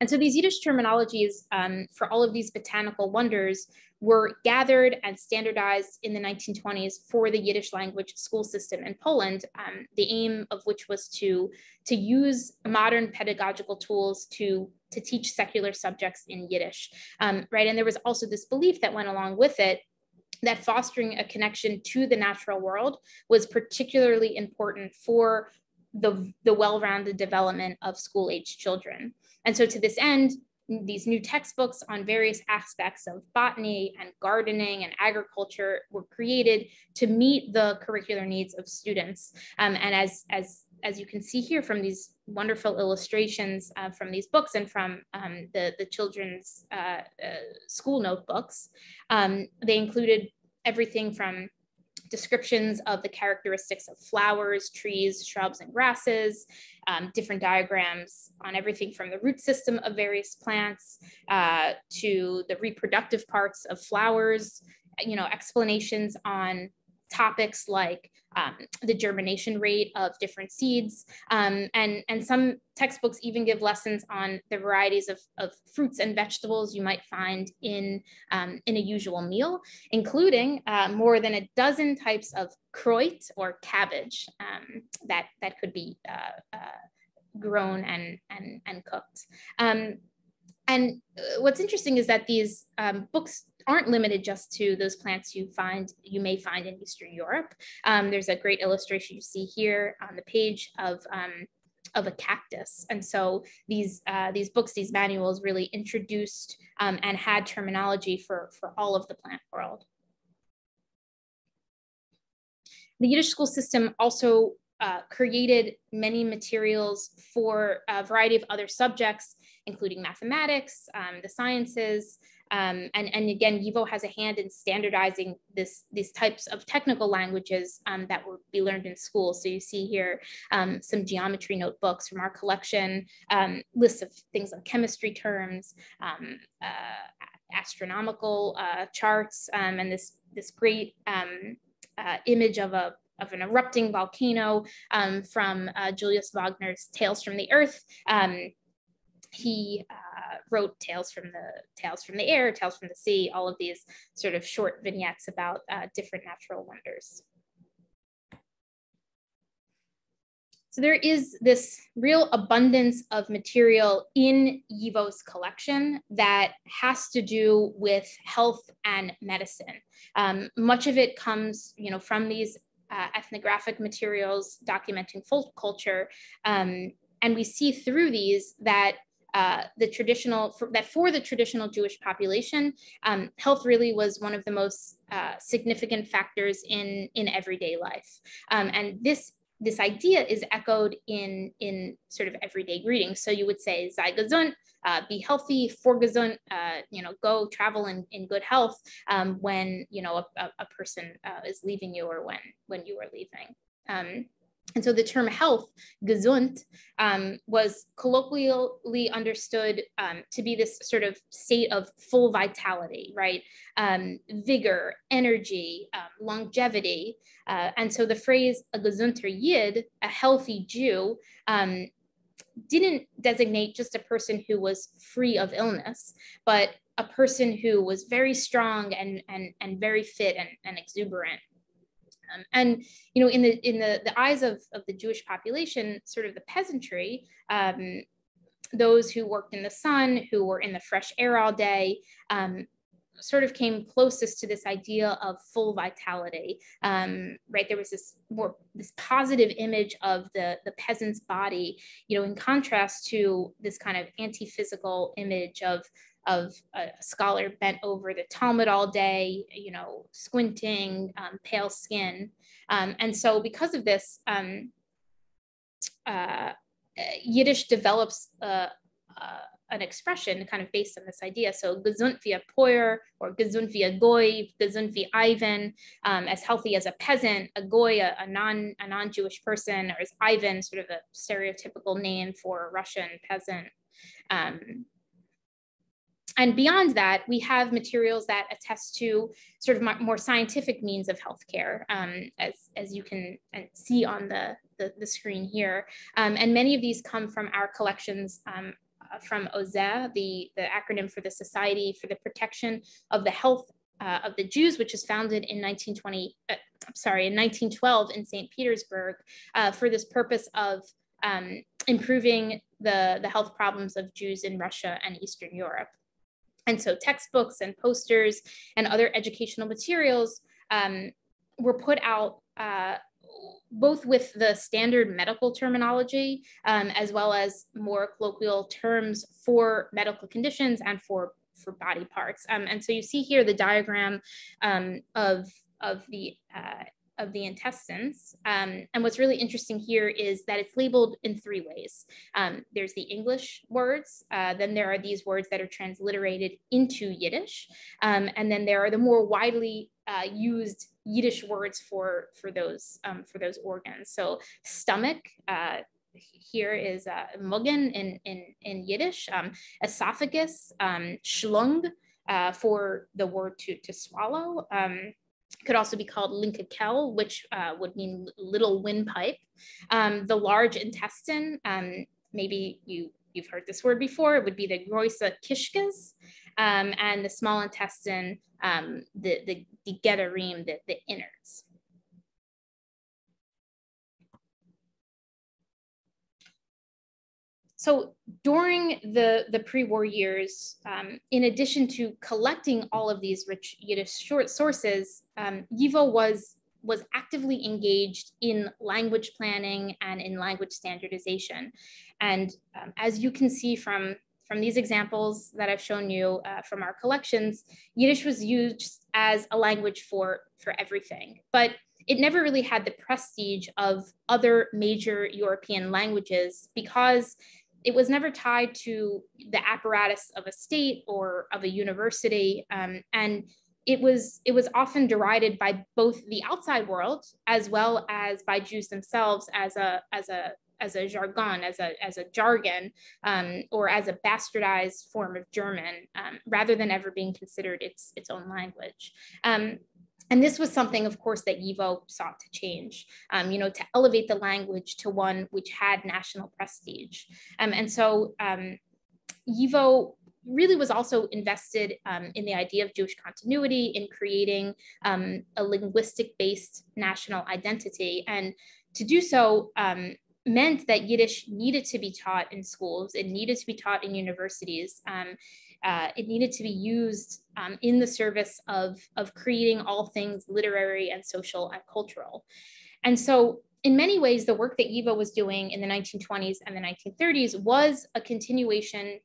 And so these Yiddish terminologies um, for all of these botanical wonders were gathered and standardized in the 1920s for the Yiddish language school system in Poland, um, the aim of which was to, to use modern pedagogical tools to, to teach secular subjects in Yiddish, um, right? And there was also this belief that went along with it that fostering a connection to the natural world was particularly important for the, the well-rounded development of school-age children. And so to this end, these new textbooks on various aspects of botany and gardening and agriculture were created to meet the curricular needs of students. Um, and as, as, as you can see here from these wonderful illustrations uh, from these books and from um, the, the children's uh, uh, school notebooks, um, they included everything from descriptions of the characteristics of flowers, trees, shrubs, and grasses, um, different diagrams on everything from the root system of various plants uh, to the reproductive parts of flowers, you know, explanations on topics like um, the germination rate of different seeds. Um, and, and some textbooks even give lessons on the varieties of, of fruits and vegetables you might find in, um, in a usual meal, including uh, more than a dozen types of kroit or cabbage um, that, that could be uh, uh, grown and, and, and cooked. Um, and uh, what's interesting is that these um, books aren't limited just to those plants you find you may find in Eastern Europe. Um, there's a great illustration you see here on the page of um, of a cactus. And so these uh, these books, these manuals really introduced um, and had terminology for, for all of the plant world. The Yiddish school system also uh, created many materials for a variety of other subjects, including mathematics, um, the sciences, um, and, and again, YIVO has a hand in standardizing this, these types of technical languages um, that will be learned in school. So you see here um, some geometry notebooks from our collection, um, lists of things like chemistry terms, um, uh, astronomical uh, charts, um, and this, this great uh, image of a of an erupting volcano from uh, Julius Wagner's Tales from the Earth. he uh, wrote tales from the tales from the air, tales from the sea, all of these sort of short vignettes about uh, different natural wonders. So there is this real abundance of material in YIVO's collection that has to do with health and medicine. Um, much of it comes, you know, from these uh, ethnographic materials documenting folk culture. Um, and we see through these that uh, the traditional for, that for the traditional Jewish population, um, health really was one of the most uh, significant factors in in everyday life. Um, and this this idea is echoed in, in sort of everyday greetings. So you would say, sei gesund, uh, be healthy, vorgesund, uh, you know, go travel in, in good health um, when, you know, a, a person uh, is leaving you or when, when you are leaving. And so the term health, gesund, um, was colloquially understood um, to be this sort of state of full vitality, right? Um, vigor, energy, um, longevity. Uh, and so the phrase a gesunder Yid, a healthy Jew, um, didn't designate just a person who was free of illness, but a person who was very strong and, and, and very fit and, and exuberant. Um, and you know, in the in the, the eyes of, of the Jewish population, sort of the peasantry, um, those who worked in the sun, who were in the fresh air all day, um, sort of came closest to this idea of full vitality. Um, right, there was this more this positive image of the the peasant's body, you know, in contrast to this kind of anti-physical image of of a scholar bent over the Talmud all day, you know, squinting, um, pale skin. Um, and so because of this, um, uh, Yiddish develops uh, uh, an expression kind of based on this idea. So gesund wie or gesund wie goy, gesund wie Ivan, um, as healthy as a peasant, a goy, a, a, non a non-Jewish person, or as Ivan, sort of a stereotypical name for a Russian peasant. Um, and beyond that, we have materials that attest to sort of more scientific means of healthcare, um, as, as you can uh, see on the, the, the screen here. Um, and many of these come from our collections um, uh, from OSER, the, the acronym for the Society for the Protection of the Health uh, of the Jews, which was founded in 1920, uh, sorry, in 1912 in St. Petersburg uh, for this purpose of um, improving the, the health problems of Jews in Russia and Eastern Europe. And so textbooks and posters and other educational materials um, were put out uh, both with the standard medical terminology um, as well as more colloquial terms for medical conditions and for for body parts. Um, and so you see here the diagram um, of, of the uh, of the intestines. Um, and what's really interesting here is that it's labeled in three ways. Um, there's the English words, uh, then there are these words that are transliterated into Yiddish, um, and then there are the more widely uh, used Yiddish words for for those um, for those organs. So stomach. Uh, here is uh, in, in, in Yiddish, um, esophagus, um, schlung uh, for the word to, to swallow, could also be called linke Kell, which uh, would mean little windpipe. Um, the large intestine, um, maybe you, you've heard this word before, it would be the grosse Kishkas, um, and the small intestine, um, the, the, the the, the innards. So during the, the pre-war years, um, in addition to collecting all of these rich Yiddish short sources, um, YIVO was, was actively engaged in language planning and in language standardization. And um, as you can see from, from these examples that I've shown you uh, from our collections, Yiddish was used as a language for, for everything. But it never really had the prestige of other major European languages because it was never tied to the apparatus of a state or of a university um, and it was it was often derided by both the outside world as well as by Jews themselves as a as a as a jargon, as a as a jargon, um, or as a bastardized form of German, um, rather than ever being considered its its own language. Um, and this was something, of course, that YIVO sought to change, um, you know, to elevate the language to one which had national prestige. Um, and so um, YIVO really was also invested um, in the idea of Jewish continuity in creating um, a linguistic based national identity. And to do so, um, meant that Yiddish needed to be taught in schools, it needed to be taught in universities. Um, uh, it needed to be used um, in the service of, of creating all things literary and social and cultural. And so in many ways, the work that YIVO was doing in the 1920s and the 1930s was a continuation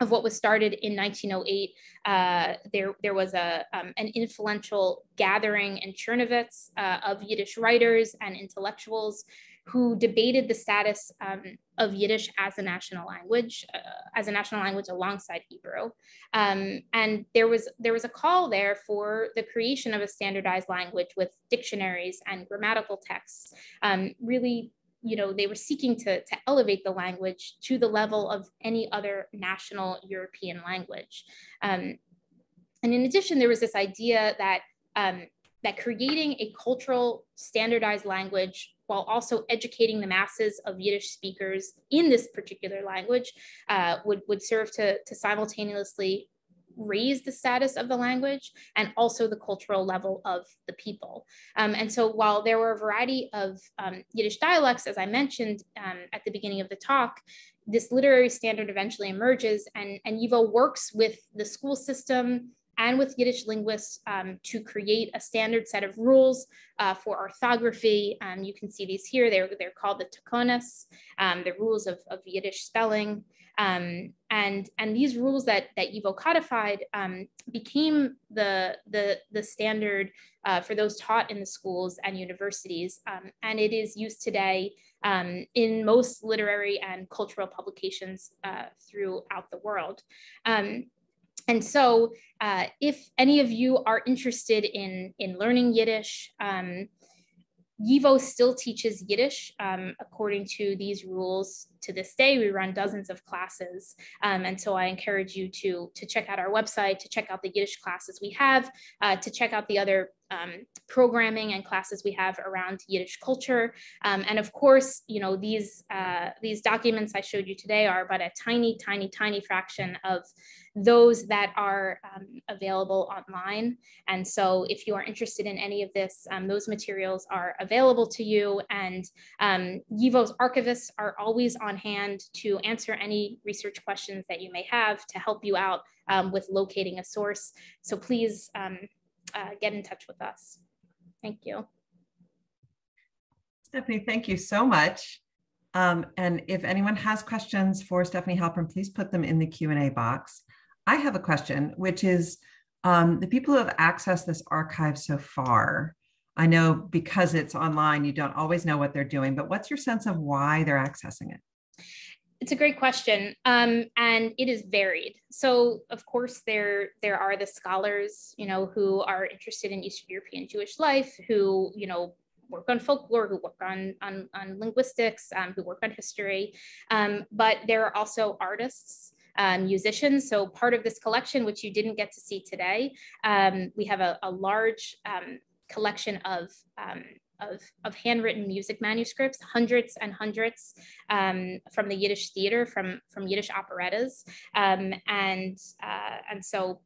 of what was started in 1908. Uh, there, there was a, um, an influential gathering in Chernovitz uh, of Yiddish writers and intellectuals who debated the status um, of Yiddish as a national language, uh, as a national language alongside Hebrew. Um, and there was there was a call there for the creation of a standardized language with dictionaries and grammatical texts, um, really you know, they were seeking to, to elevate the language to the level of any other national European language. Um, and in addition, there was this idea that um, that creating a cultural standardized language while also educating the masses of Yiddish speakers in this particular language uh, would, would serve to, to simultaneously raise the status of the language and also the cultural level of the people. Um, and so while there were a variety of um, Yiddish dialects, as I mentioned um, at the beginning of the talk, this literary standard eventually emerges and, and YIVO works with the school system and with Yiddish linguists um, to create a standard set of rules uh, for orthography. Um, you can see these here. They're, they're called the takonas, um, the rules of, of Yiddish spelling. Um, and, and these rules that, that YIVO codified um, became the, the, the standard uh, for those taught in the schools and universities. Um, and it is used today um, in most literary and cultural publications uh, throughout the world. Um, and so uh, if any of you are interested in, in learning Yiddish, um, YIVO still teaches Yiddish um, according to these rules to this day. We run dozens of classes. Um, and so I encourage you to, to check out our website, to check out the Yiddish classes we have, uh, to check out the other um, programming and classes we have around Yiddish culture. Um, and of course, you know, these, uh, these documents I showed you today are but a tiny, tiny, tiny fraction of those that are um, available online. And so if you are interested in any of this, um, those materials are available to you. And um, YIVO's archivists are always on hand to answer any research questions that you may have to help you out um, with locating a source. So please um, uh, get in touch with us. Thank you. Stefanie, thank you so much. Um, and if anyone has questions for Stefanie Halpern, please put them in the Q&A box. I have a question, which is um, the people who have accessed this archive so far, I know because it's online, you don't always know what they're doing, but what's your sense of why they're accessing it? It's a great question, um, and it is varied. So, of course, there there are the scholars, you know, who are interested in Eastern European Jewish life, who you know work on folklore, who work on on, on linguistics, um, who work on history. Um, but there are also artists um, musicians. So part of this collection, which you didn't get to see today, um, we have a, a large um, collection of um, of, of handwritten music manuscripts, hundreds and hundreds um, from the Yiddish theater, from, from Yiddish operettas. Um, and, uh, and so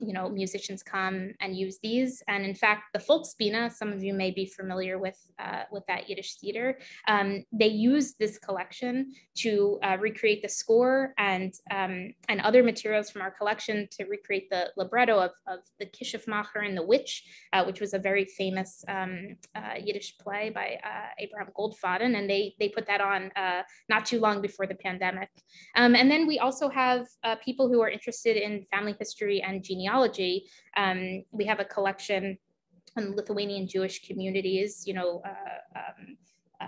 you know, musicians come and use these. And in fact, the Folksbiene, some of you may be familiar with, uh, with that Yiddish theater, um, they use this collection to uh, recreate the score and, um, and other materials from our collection to recreate the libretto of, of the Kishifmacher and the Witch, uh, which was a very famous um, uh, Yiddish play by uh, Abraham Goldfaden. And they, they put that on uh, not too long before the pandemic. Um, and then we also have people who are interested in family history and genealogy genealogy, um, we have a collection on Lithuanian Jewish communities, you know, uh, um, uh,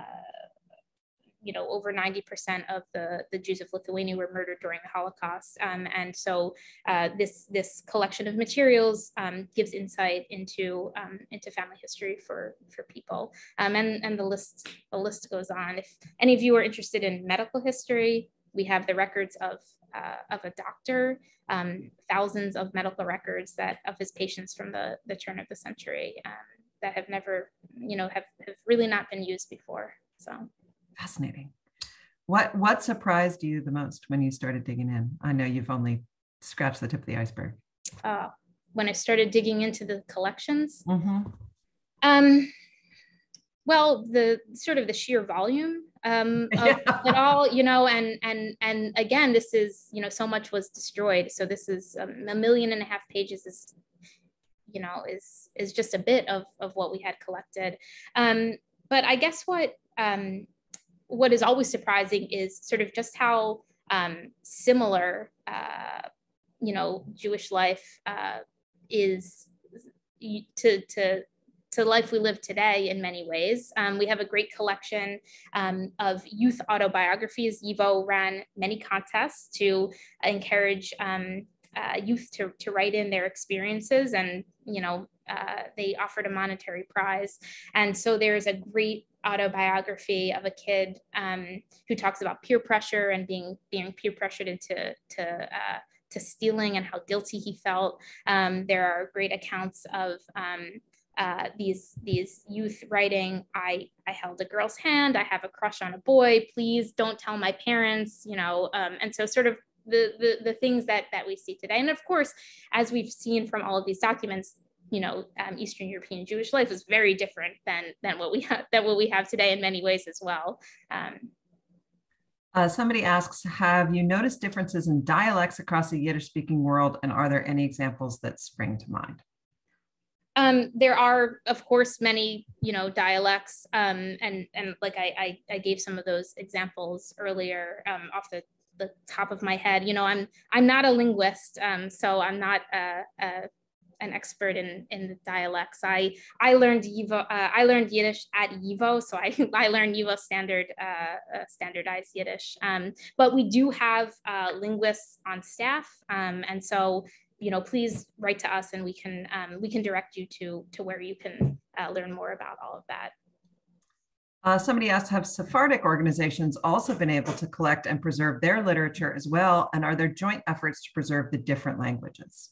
you know, over 90% of the, the Jews of Lithuania were murdered during the Holocaust. Um, and so uh, this, this collection of materials um, gives insight into, um, into family history for, for people. Um, and, and the list, the list goes on. If any of you are interested in medical history, we have the records of, uh, of a doctor, um, thousands of medical records that of his patients from the, the turn of the century um, that have never, you know, have, have really not been used before. So fascinating. What what surprised you the most when you started digging in? I know you've only scratched the tip of the iceberg. Uh, when I started digging into the collections, mm-hmm. um, well, the sort of the sheer volume um, [LAUGHS] of yeah. it all, you know, and and and again, this is you know so much was destroyed. So this is um, a million and a half pages is, you know, is is just a bit of of what we had collected. Um, but I guess what um, what is always surprising is sort of just how um, similar, uh, you know, Jewish life uh, is to to to life we live today in many ways. Um, we have a great collection um, of youth autobiographies. YIVO ran many contests to encourage um, uh, youth to, to write in their experiences and, you know, uh, they offered a monetary prize. And so there's a great autobiography of a kid um, who talks about peer pressure and being, being peer pressured into to, uh, to stealing and how guilty he felt. Um, there are great accounts of um, uh, these these youth writing i i held a girl's hand i have a crush on a boy please don't tell my parents you know um, and so sort of the, the the things that that we see today and of course as we've seen from all of these documents you know um, eastern european jewish life is very different than than what we have than what we have today in many ways as well um, uh, somebody asks, have you noticed differences in dialects across the Yiddish speaking world? And are there any examples that spring to mind? Um, there are, of course, many you know dialects, um, and and like I, I, I gave some of those examples earlier um, off the the top of my head. You know, I'm I'm not a linguist, um, so I'm not a, a, an expert in in the dialects. I I learned YIVO, uh, I learned Yiddish at YIVO, so I [LAUGHS] I learned YIVO standard uh, uh, standardized Yiddish. Um, but we do have uh, linguists on staff, um, and so you know, please write to us and we can um, we can direct you to to where you can uh, learn more about all of that. Uh, somebody asked, have Sephardic organizations also been able to collect and preserve their literature as well? And are there joint efforts to preserve the different languages?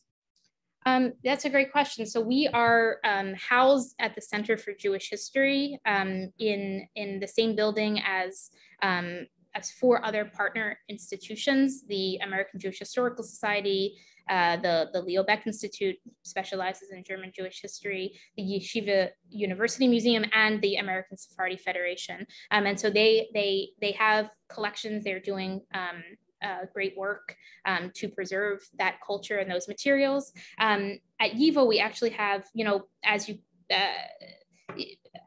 Um, that's a great question. So we are um, housed at the Center for Jewish History um, in, in the same building as um, as four other partner institutions, the American Jewish Historical Society, uh, the, the Leo Baeck Institute specializes in German Jewish history, the Yeshiva University Museum, and the American Sephardi Federation. Um, and so they, they, they have collections, they're doing um, uh, great work um, to preserve that culture and those materials. Um, at YIVO, we actually have, you know, as you uh,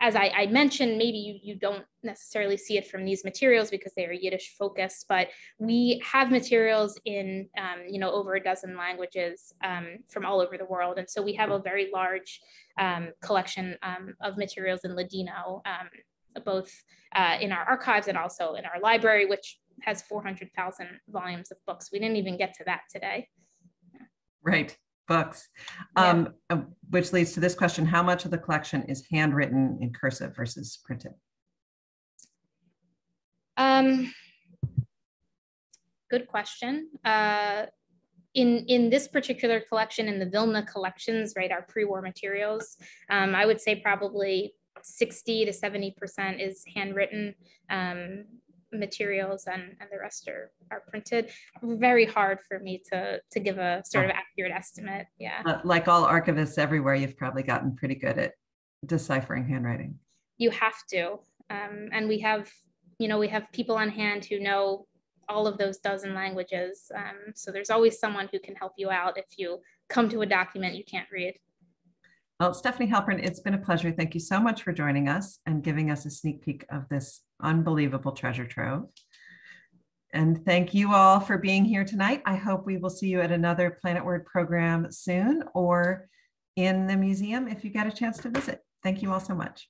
as I, I, mentioned, maybe you, you don't necessarily see it from these materials because they are Yiddish focused, but we have materials in, um, you know, over a dozen languages um, from all over the world. And so we have a very large um, collection um, of materials in Ladino, um, both uh, in our archives and also in our library, which has 400,000 volumes of books. We didn't even get to that today. Right books, um, uh, which leads to this question, how much of the collection is handwritten in cursive versus printed? Um, good question. Uh, in, in this particular collection, in the Vilna collections, right, our pre-war materials, um, I would say probably 60 to 70% is handwritten. Um, materials and, and the rest are, are printed. Very hard for me to, to give a sort of accurate estimate. Yeah. Uh, like all archivists everywhere, you've probably gotten pretty good at deciphering handwriting. You have to. Um, and we have, you know, we have people on hand who know all of those dozen languages. Um, so there's always someone who can help you out if you come to a document you can't read. Well, Stefanie Halpern, it's been a pleasure. Thank you so much for joining us and giving us a sneak peek of this unbelievable treasure trove. And thank you all for being here tonight. I hope we will see you at another Planet Word program soon or in the museum if you get a chance to visit. Thank you all so much.